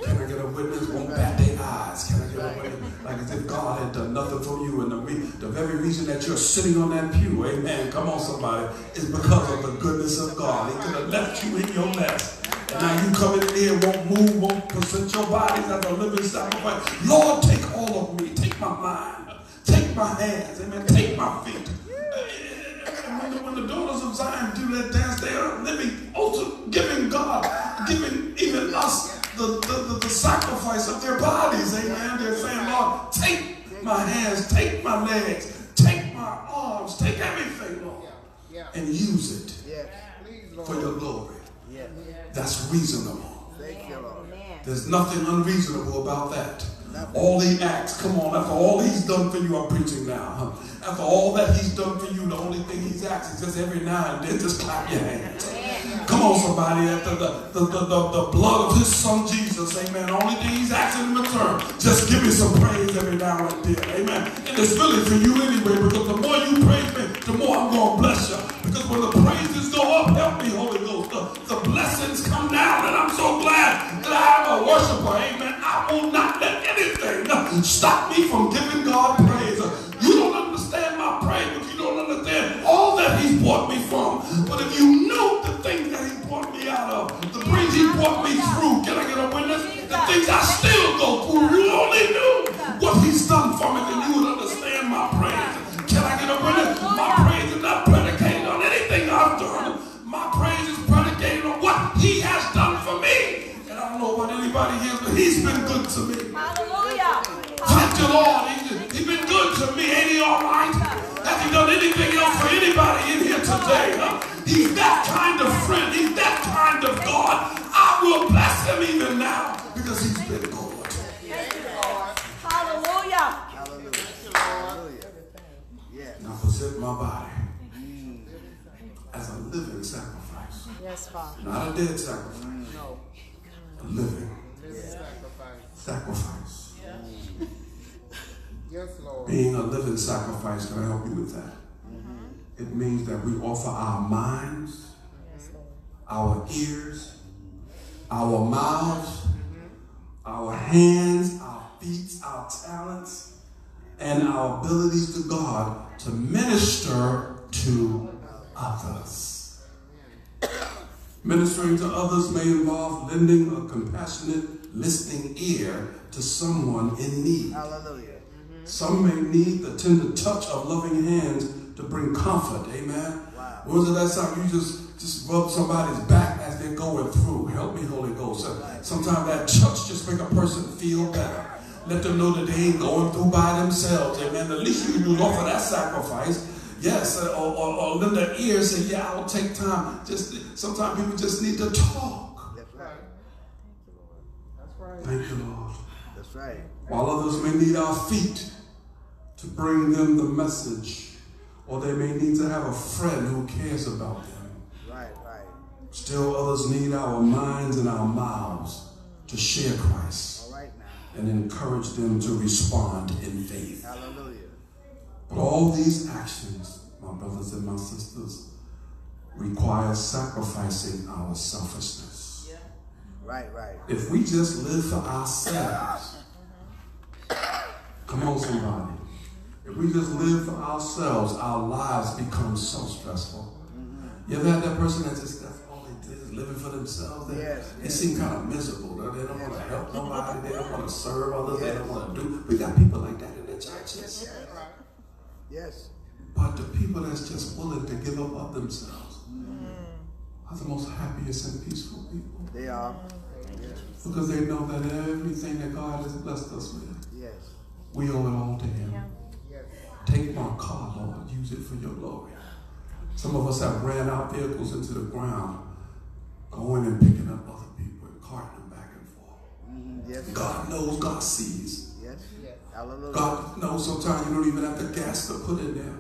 Can I get a witness? Won't bat their eyes. Can I get a witness? Like as if God had done nothing for you. And the, the very reason that you're sitting on that pew, amen, come on somebody, is because of the goodness of God. He could have left you in your mess. And now you come in here, won't move, won't present your bodies as a living sacrifice. Lord, take all of me. Take my mind. Take my hands. Amen. Take my feet. When the, when the daughters of Zion do that dance, they are living, also giving God, giving even us the, the, the, the sacrifice of their bodies. Amen. They're saying, Lord, take my hands, take my legs, take my arms, take everything, Lord, and use it for your glory. That's reasonable. Thank you, Lord. There's nothing unreasonable about that. All he asks, come on, after all he's done for you, I'm preaching now. After all that he's done for you, the only thing he's asked is just every now and then just clap your hands. Come on, somebody. The, the, the, the, the blood of his son Jesus. Amen. Only thing he's asking in return. Just give me some praise every now and then. Amen. And it's really for you anyway, because the more you praise me, the more I'm going to bless you. Because when the praises go up, help me, Holy Ghost. The, the blessings come down, and I'm so glad that I am a worshiper. Amen. I will not let anything stop me from giving God praise. You don't understand my praise, but you don't understand all that He's brought me from. But if you knew the things that He brought me out of, the things He brought me through, can I get a witness? The things I still go through, you only knew what He's done for me, then you would understand anybody here, but He's been good to me. Hallelujah. Thank you, Lord. He's, he's been good to me. Ain't he all right? Has he done anything else for anybody in here today? Huh? He's that kind of friend. He's that kind of God. I will bless him even now because he's been good. Hallelujah. Hallelujah. Hallelujah. Yes. And I present my body as a living sacrifice. Yes, Father. Not a dead sacrifice. No. A living Sacrifice. sacrifice. Yes, Lord. Being a living sacrifice, can I help you with that? Mm-hmm. It means that we offer our minds, our ears, our mouths, mm-hmm. our hands, our feet, our talents, and our abilities to God to minister to others. Ministering to others may involve lending a compassionate, listening ear to someone in need. Hallelujah. Some may need the tender touch of loving hands to bring comfort. Amen. Wow. When was the last time you just just rub somebody's back as they're going through? Help me, Holy Ghost. Uh, Sometimes that touch just make a person feel better. Let them know that they ain't going through by themselves. Amen. At least you do offer that sacrifice. Yes, or, or, or lend their ear say, yeah, I'll take time. Just sometimes people just need to talk. That's right. That's right. Thank you, Lord. That's right. While others may need our feet to bring them the message, or they may need to have a friend who cares about them. Right, right. Still, others need our minds and our mouths to share Christ All right now. and encourage them to respond in faith. Hallelujah. But all these actions, my brothers and my sisters, require sacrificing our selfishness. Right, right. If we just live for ourselves, come on, somebody. If we just live for ourselves, our lives become so stressful. You ever had that person that just that's all they did is living for themselves? They, Yes, they yes. seem kind of miserable. They they don't want to help nobody. They don't want to serve others. They don't want to do. We got people like that in the churches. Yes. But the people that's just willing to give up of themselves are the most happiest and peaceful people. They are. Because they know that everything that God has blessed us with, Yes. we owe it all to Him. Yes. Take my car, Lord, use it for your glory. Some of us have ran our vehicles into the ground, going and picking up other people and carting them back and forth. Mhm. Yes. God knows, God sees. Yes. Hallelujah. God knows sometimes you don't even have the gas to put in there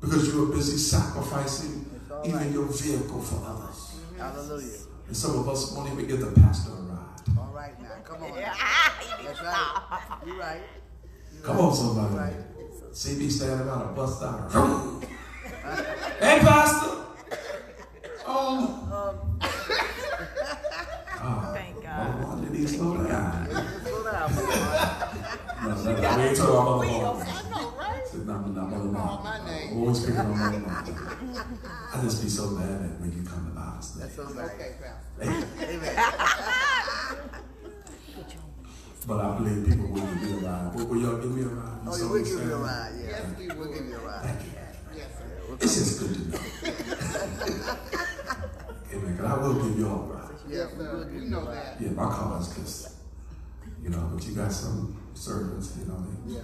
because you are busy sacrificing It's all even right. your vehicle for others. Hallelujah. And some of us won't even give the pastor a ride. All right now. Come on. That's right. You're right. You're Come right. on, somebody. You're right. CB standing out a bus stop. hey, pastor. Oh. Ah, Thank God. Mother Wanda, did he slow down? Slow down, brother. No, no, no, we ain't talking about Mother Wanda. I know, right? Said, No, no, no, Mother Call Wanda. my name. I'm always picking on Mother Wanda. I just be so mad at when you come to Bible study. That's all right. Okay, Pastor. Amen. But I believe people will give me a ride. Will, will y'all give me a ride? You Oh, see yeah, what we'll give you a ride. Yeah. Yes, we We'll give you a ride. Thank you. Yes, sir. It's just good to know. Amen. 'Cause I will give y'all a ride. Yes, sir. You know that. Yeah, my car is just, you know, but you got some servants, you know, they Yeah.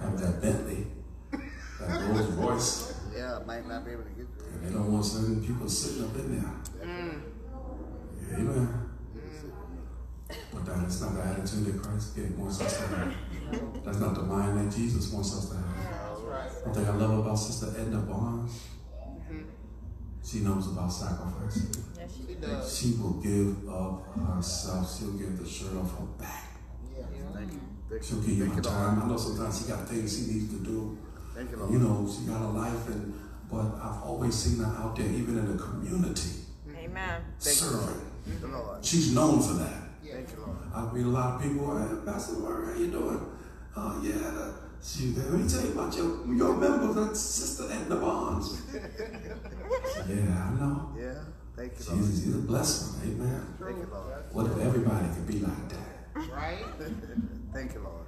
Have that Bentley, that Rolls Royce, Yeah, might not be able to get there. and they don't want certain people sitting up in there. Mm. Yeah, amen. Mm. But that is not the attitude that Christ gave, wants us to have. That's not the mind that Jesus wants us to have. Right. One thing I love about Sister Edna Barnes, she She knows about sacrifice. Yes, she She does. She will give up herself. She'll give the shirt off her back. Yeah. Thank you. Thank She'll give you Thank her you, time. I know sometimes she got things she needs to do. Thank you, You know, she got a life, and but I've always seen her out there, even in the community, Amen. Thank serving. Thank you, Lord. She's known for that. Thank you, Lord. I meet a lot of people. Hey, Pastor Murray, how you doing? Oh yeah. The, she, let me tell you about your your member, that sister Edna Barnes. yeah, I know. Yeah. Thank you, Lord. Jesus, he's a blessing. Amen. Thank you, Lord. What if everybody could be like that? Right? Thank you, Lord.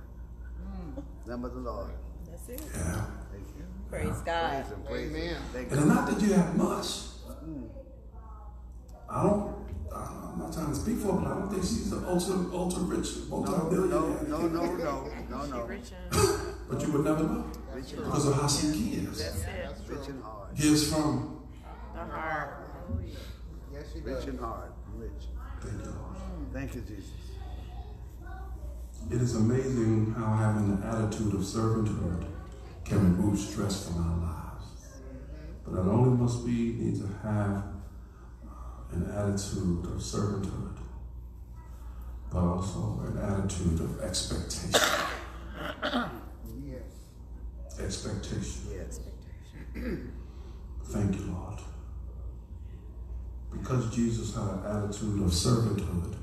Mm. Number the Lord. That's it. Yeah. Thank you. Praise God. Praise Him. Praise Him. Amen. Thank And you. it's not that you have much. Mm. I don't. Uh, I'm not trying to speak for her, but I don't think she's an ultra ultra rich No, no, multi-billionaire. no, no, no, no, no. Rich and But you would never know Rich because of how she gives. that's it. That's true. Rich and hard. Gives from. The heart. Yes, she Rich does. and hard. Rich. Thank you, Lord. Thank you, Jesus. It is amazing how having an attitude of servanthood can remove stress from our lives. But not only must we need to have uh, an attitude of servanthood, but also an attitude of expectation. Yes. Expectation. Yes. Thank you, Lord. Because Jesus had an attitude of servanthood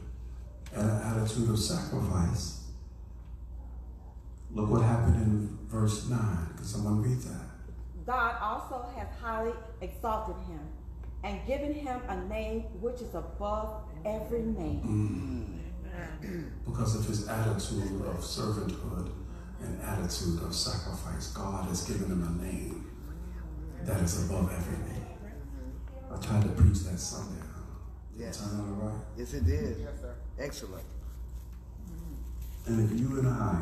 and an attitude of sacrifice, look what happened in verse 9. Can someone read that? God also has highly exalted him and given him a name which is above every name. Mm. Because of his attitude of servanthood and attitude of sacrifice, God has given him a name that is above every name. I tried to preach that Sunday. Yes. Turn on the right. Yes, it did. Yes, sir. Excellent. And if you and I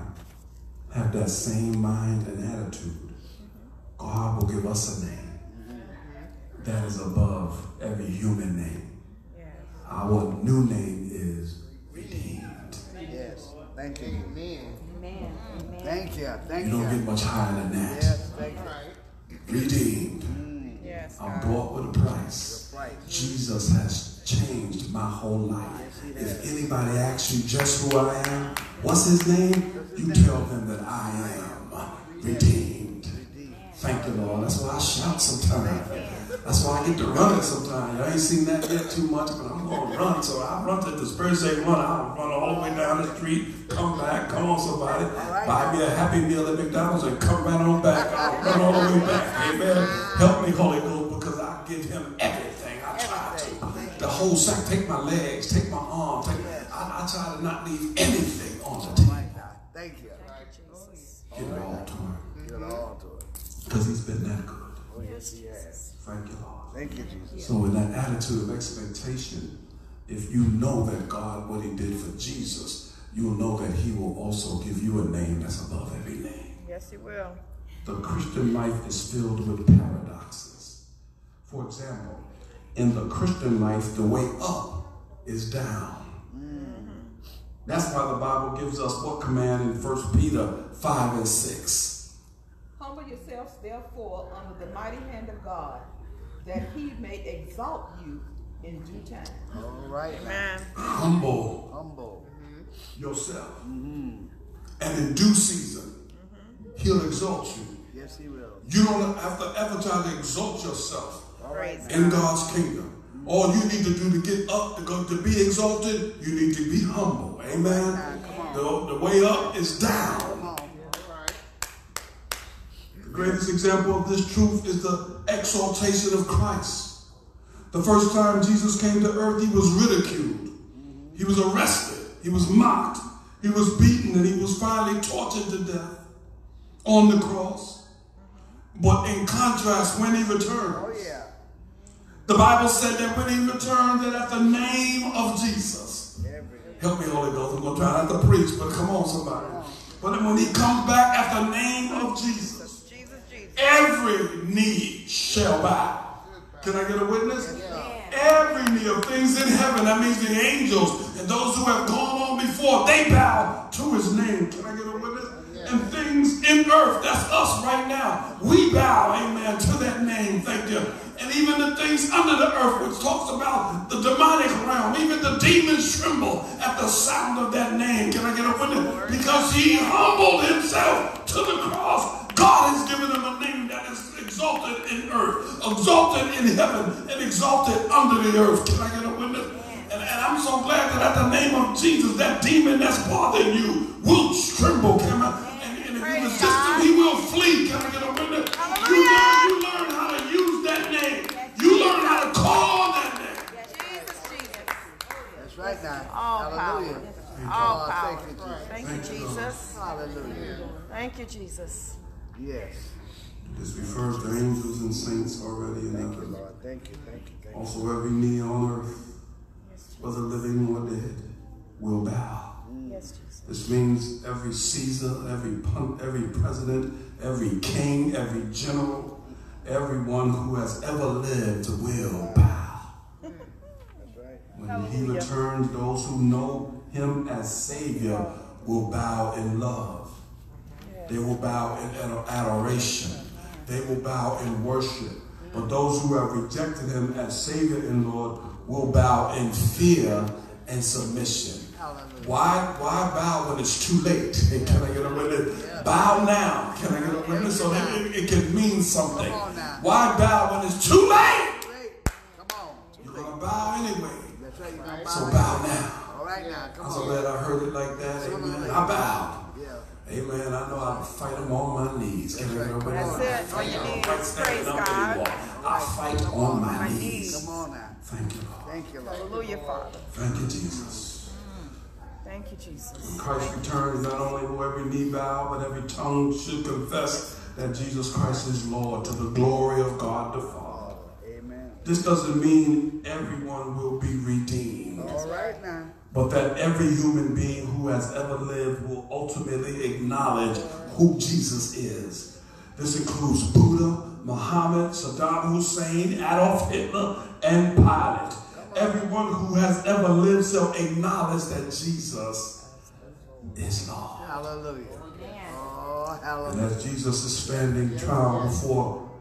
have that same mind and attitude, God will give us a name that is above every human name. Our new name is redeemed. Yes. Thank you. Amen. Amen. Amen. Thank you. Thank You you. don't get much higher than that. Yes, thank you. Right. Redeemed. Yes, I'm bought with a price. Right. Jesus has changed my whole life. If anybody asks you just who I am, what's his name? You tell them that I am redeemed. Thank you, Lord. That's why I shout sometimes. That's why I get to running sometimes. I ain't seen that yet too much, but I'm gonna run. So I run to this Thursday run. I'll run all the way down the street, come back, come on somebody, buy me a happy meal at McDonald's and come right on back. I'll run all the way back. Amen. Help me, Holy Ghost, because I give him everything. Whole sack, take my legs, take my arm, take I, I try to not leave anything on the table. God. Thank you. Give it all to him. Give it all to it. Because he's been that good. Oh, yes, he has. Thank you, Lord. Thank you, Jesus. So, in that attitude of expectation, if you know that God, what He did for Jesus, you'll know that He will also give you a name that's above every name. Yes, He will. The Christian life is filled with paradoxes. For example, in the Christian life, the way up is down. That's why the Bible gives us what command in 1 Peter 5 and 6. Humble yourselves therefore under the mighty hand of God, that he may exalt you in due time. All right. Amen. Humble Humble. yourself. Mm-hmm. And in due season, mm-hmm. He'll exalt you. Yes, he will. You don't have to ever try to exalt yourself All right. Praise in God's kingdom. All you need to do to get up, to go to be exalted, you need to be humble. Amen. The, the way up is down. Come on. Right. The greatest example of this truth is the exaltation of Christ. The first time Jesus came to earth, he was ridiculed. He was arrested. He was mocked. He was beaten and he was finally tortured to death on the cross. But in contrast, when he returned, Oh, yeah. The Bible said that when he returned, that at the name of Jesus, help me, Holy Ghost, I'm going to try not to preach, but come on, somebody. But when he comes back at the name of Jesus, every knee shall bow. Can I get a witness? Every knee of things in heaven, that means the angels and those who have gone on before, they bow to his name. Can I get a witness? In earth, that's us right now, we bow, amen, to that name, thank you. And even the things under the earth, which talks about the demonic realm, even the demons tremble at the sound of that name. Can I get a witness? Because he humbled himself to the cross. God has given him a name that is exalted in earth, exalted in heaven, and exalted under the earth. Can I get a witness? And, and I'm so glad that at the name of Jesus, that demon that's bothering you will tremble. Can I? And, and if you resist him, he will flee. Can I get a witness? You learn, you learn how to use that name. You learn how to call that name. Jesus, Jesus. That's right now. All Hallelujah. power. All Oh, power. Thank you, Jesus. Thank you, Jesus. Hallelujah. Thank you, Jesus. Yes. This refers to angels and saints already in Thank you, heaven. Lord. Thank you. Thank you. Thank you. Also, every knee on earth, whether living or dead, will bow. Yes, Jesus. This means every Caesar, every pun- every president, every king, every general, everyone who has ever lived will bow. That's right. When he returns, those who know him as Savior will bow in love. They will bow in adoration. They will bow in worship. But those who have rejected him as Savior and Lord will bow in fear and submission. Why, why bow when it's too late? Hey, Can I get a witness? Bow now. Can I get a witness? So it, it can mean something. Come on now. Why bow when it's too late? Come on. You're going to bow anyway. That's right. You're gonna So bow bow now. All right now. I'm so glad I heard it like that. Amen. I bowed. Yeah. Amen. I know how to fight them on my knees. Can I get a witness? That's it. On your I knees. fight standing Praise God. anymore. I fight on my knees. Come on now. Thank you, Lord. Thank you, Lord. Hallelujah, Father. Thank you, Jesus. Mm. Thank you, Jesus. When Christ returns, not only will every knee bow, but every tongue should confess that Jesus Christ is Lord to the glory of God the Father. Amen. This doesn't mean everyone will be redeemed. All right now. But that every human being who has ever lived will ultimately acknowledge who Jesus is. This includes Buddha, Muhammad, Saddam Hussein, Adolf Hitler, and Pilate. Everyone who has ever lived shall acknowledge that Jesus is Lord. Hallelujah. Oh, hallelujah. And as Jesus is standing trial before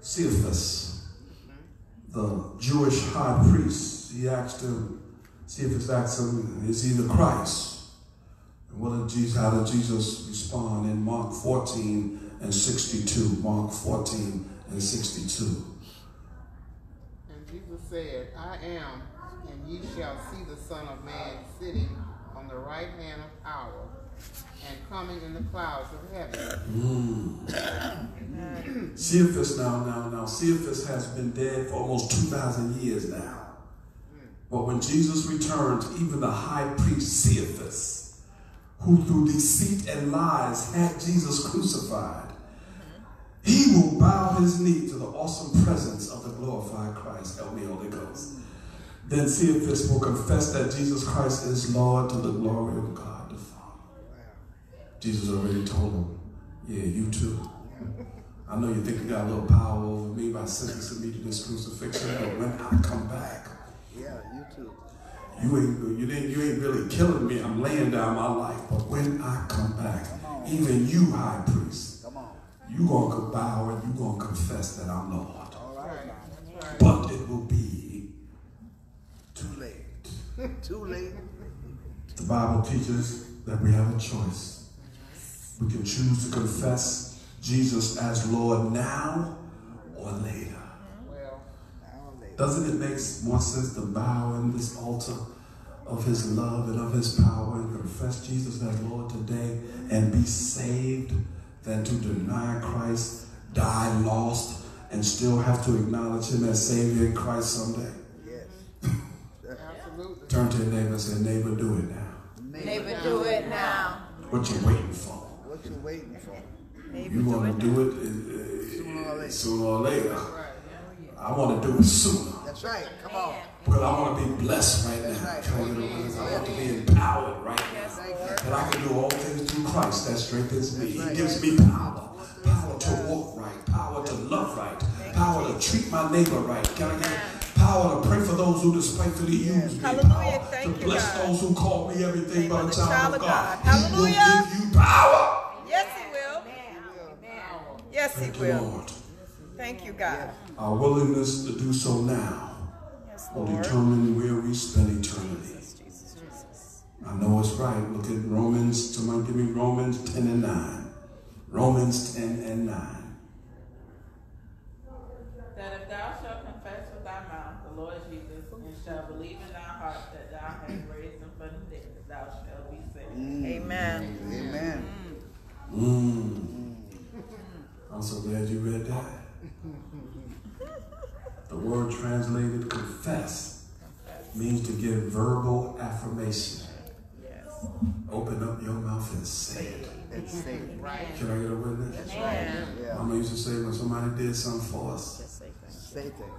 Caiaphas, the Jewish high priest, he asked him, Caiaphas asked him, is he the Christ? And what did Jesus, how did Jesus respond in Mark 14 and 62? Mark 14 and 62. And Jesus said, I am, and ye shall see the Son of Man sitting on the right hand of power, and coming in the clouds of heaven. Mm. Caiaphas now, now, now, Caiaphas has been dead for almost 2,000 years now. But when Jesus returns, even the high priest Caiaphas, who through deceit and lies had Jesus crucified, he will bow his knee to the awesome presence of the glorified Christ. Help me, Holy Ghost. Then Caiaphas will confess that Jesus Christ is Lord to the glory of God the Father. Jesus already told him, yeah, you too. I know you think you got a little power over me by sentencing me to this crucifixion, but when I come back, You ain't you didn't you ain't really killing me. I'm laying down my life. But when I come back, even you, high priest, Come on. you gonna go bow and you're gonna confess that I'm Lord. All right now. But it will be Too late. Too late. the Bible teaches that we have a choice. We can choose to confess Jesus as Lord now or later. Well, Now later. Doesn't it make more sense to bow in this altar of his love and of his power and confess Jesus as Lord today and be saved than to deny Christ, die lost, and still have to acknowledge him as Savior in Christ someday? Yes. absolutely. Turn to your neighbor and say, neighbor, do it now. Neighbor, do it now. What you waiting for? What you waiting for? Neighbor, You want it to now. do it uh, Sooner or later. sooner or later. Right. I want to do it sooner. That's right. Come on. Because I want to be blessed right now. right. Can I, get a? I want to be empowered right now. Thank you. I can do all things through Christ that strengthens me. That's He gives me power. Power to walk right, power to love right, power to treat my neighbor right. Can I get power to pray for those who despitefully use me? Hallelujah. Power Thank to you, bless God. those who call me everything Name but the child child of of God. God. He will Hallelujah. give you power. Yes, he will. Yes, he Thank you, will. Lord. Thank you, God. Our willingness to do so now Yes, will determine where we spend eternity. Jesus, Jesus, Jesus. I know it's right. Look at Romans, somebody give me Romans 10 and 9. Romans 10 and 9. That if thou shalt confess with thy mouth the Lord Jesus, and shalt believe in thy heart that thou hast raised him from the dead, thou shalt be saved. Amen. Amen. Mm. I'm so glad you read that. The word translated confess means to give verbal affirmation. Yes. Open up your mouth and say it. It's safe. Right. Can I get a witness? That's right. Amen. Yeah. Mama used to say when somebody did something for us, Just say thank Say things.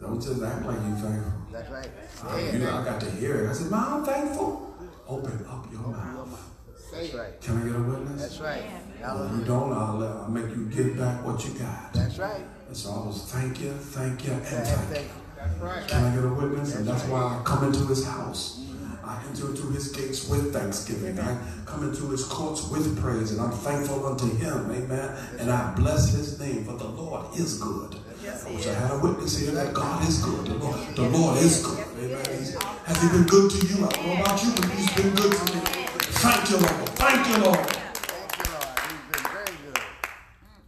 don't just act like you thankful. That's right. Uh, you know, I got to hear it. I said, Mom, I'm thankful. Open up your mouth. That's right. Can I get a witness? That's right. If you don't, I'll, let- I'll make you give back what you got. That's right. And so I was thank you, thank you, and Yeah, thank you. you. That's right. Can I get a witness? And that's why I come into his house. I enter into his gates with thanksgiving. I come into his courts with praise, and I'm thankful unto him. Amen. And I bless his name, for the Lord is good. Yes, I he wish I had a witness here that God is good. The Lord, the Lord is good. Amen. He's, has he been good to you? I don't know about you, but he's been good to me. Thank you, Lord. Thank you, Lord. Thank you, Lord. He's been very good.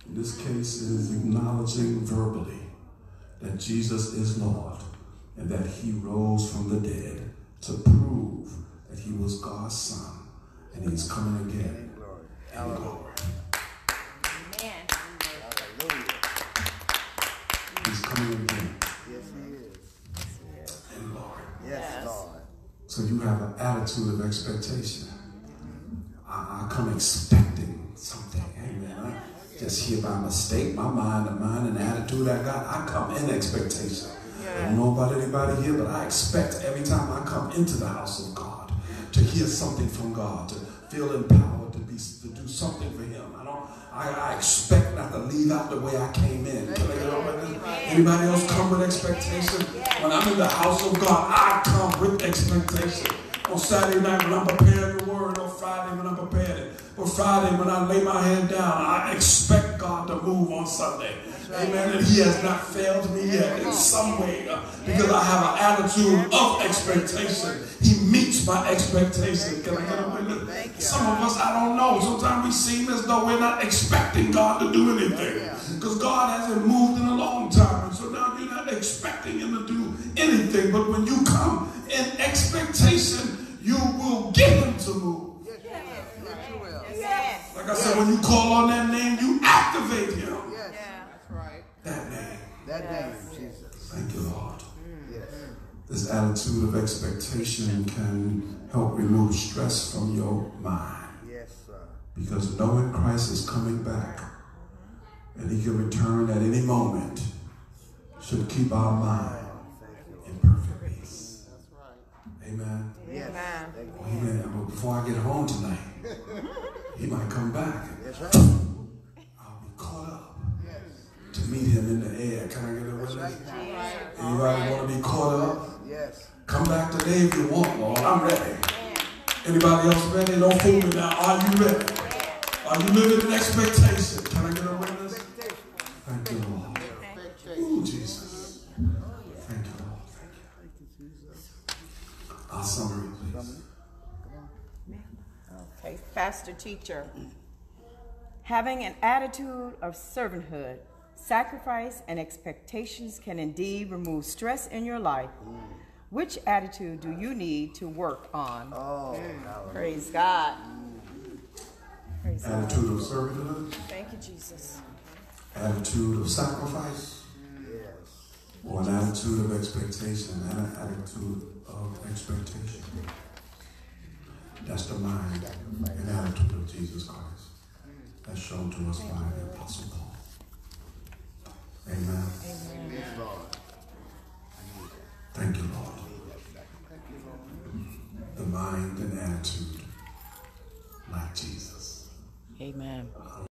In this case, it is acknowledging verbally that Jesus is Lord and that he rose from the dead to prove that he was God's son and he's coming again Glory. in glory. Amen. Hallelujah. He's coming again Yes, he is. in glory. Yes, Lord. So you have an attitude of expectation. I, I come expecting something. Amen. I just here by mistake, my mind, the mind and the attitude I got, I come in expectation. I don't know about anybody here, but I expect every time I come into the house of God to hear something from God, to feel empowered to be to do something for Him. I don't. I, I expect not to leave out the way I came in. Can I get over that? Anybody else come with expectation? When I'm in the house of God, I come with expectation. On Saturday night when I'm preparing the word, or Friday when I'm preparing it, or Friday when I lay my head down, I expect God to move on Sunday. Amen. And He has not failed me yet in some way uh, because I have an attitude of expectation. He meets my expectation. Can I get a witness? Some of us, I don't know. Sometimes we seem as though we're not expecting God to do anything because God hasn't moved in a long time. And so now you're not expecting Him to do anything. But when you come in expectation, you will get Him to move. Yes, you will. Yes. Like I said, when you call on that name, you activate Him. Yes. That's right. That name. That name, Jesus. Thank you, Lord. Yes. This attitude of expectation can help remove stress from your mind. Yes, sir. Because knowing Christ is coming back and he can return at any moment should keep our mind in perfect peace. That's right. Amen. Yes. Amen. Amen. But before I get home tonight, he might come back. That's right. I'll be caught up Yes. to meet him in the air. Can I get a That's witness? right. Anybody want to be caught up? Yes. Come back today if you want, Lord. I'm ready. Anybody else ready? Don't fool me now. Are you ready? Are you living in expectation? Can I get a witness? Thank you, Lord. Expectation. Ooh, Jesus. Thank you, Lord. Thank you. Our summary, please. Okay, pastor teacher. Having an attitude of servanthood, sacrifice, and expectations can indeed remove stress in your life. Which attitude do you need to work on? Oh, mm, hallelujah. Praise God. Mm-hmm. Praise God. Attitude of servanthood, Thank you, Jesus. attitude of sacrifice, Yes. or an attitude of expectation and an attitude of expectation. That's the mind and attitude of Jesus Christ. That's shown to us by the Apostle Paul. Amen. Lord. Thank you, Lord. The mind and attitude like Jesus. Amen.